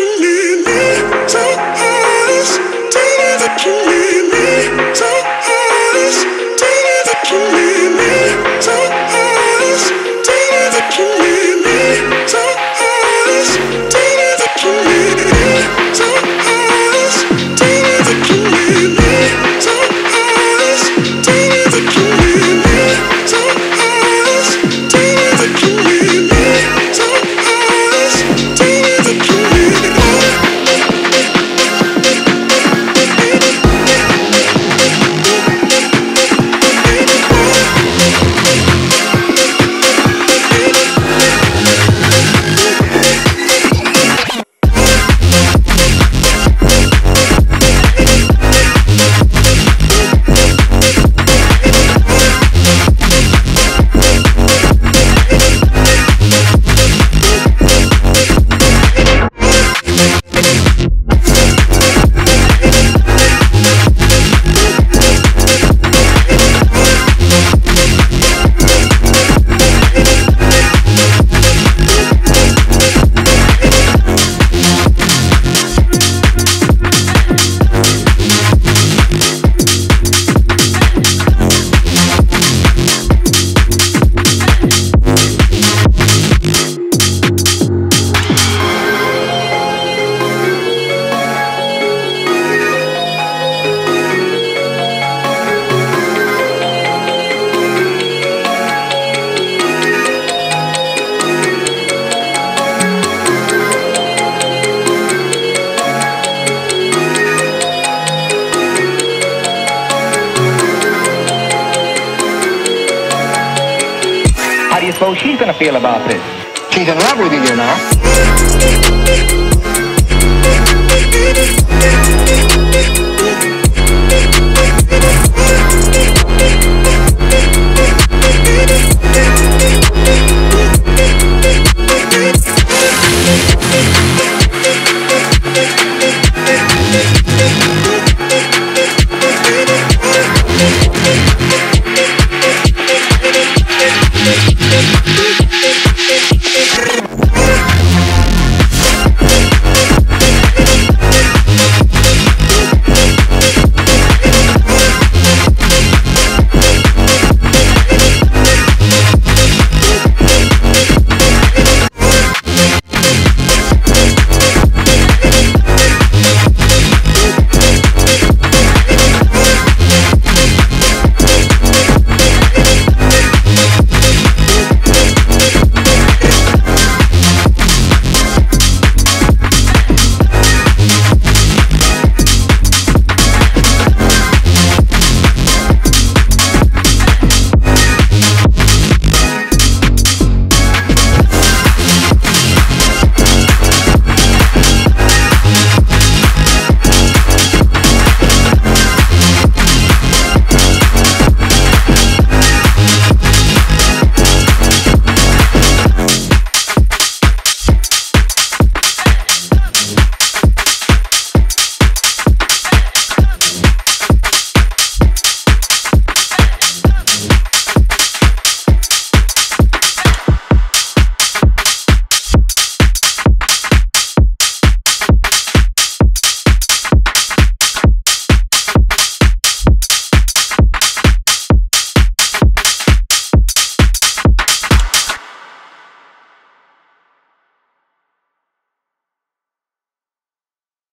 How do you suppose she's going to feel about this? She's in love with you, you know.